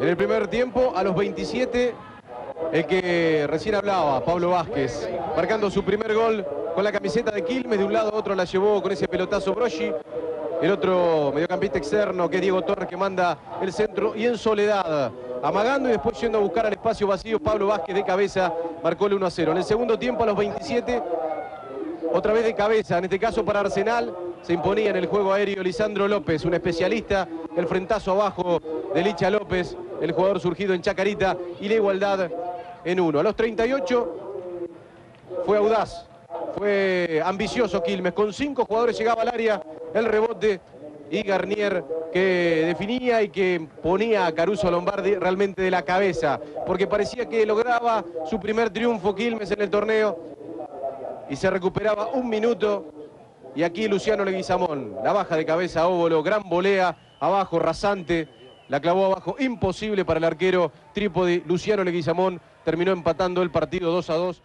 En el primer tiempo, a los 27, el que recién hablaba, Pablo Vázquez, marcando su primer gol con la camiseta de Quilmes, de un lado a otro la llevó con ese pelotazo Broggi, el otro mediocampista externo que es Diego Torres que manda el centro y en soledad, amagando y después yendo a buscar al espacio vacío, Pablo Vázquez de cabeza marcó el 1 a 0. En el segundo tiempo a los 27, otra vez de cabeza, en este caso para Arsenal, se imponía en el juego aéreo Lisandro López, un especialista, el frentazo abajo de Licha López, el jugador surgido en Chacarita y la igualdad en uno. A los 38 fue audaz, fue ambicioso Quilmes, con cinco jugadores llegaba al área el rebote y Garnier que definía y que ponía a Caruso Lombardi realmente de la cabeza, porque parecía que lograba su primer triunfo Quilmes en el torneo y se recuperaba un minuto y aquí Luciano Leguizamón, la baja de cabeza a Óbolo, gran volea, abajo rasante, la clavó abajo, imposible para el arquero Trípode, Luciano Leguizamón terminó empatando el partido 2 a 2.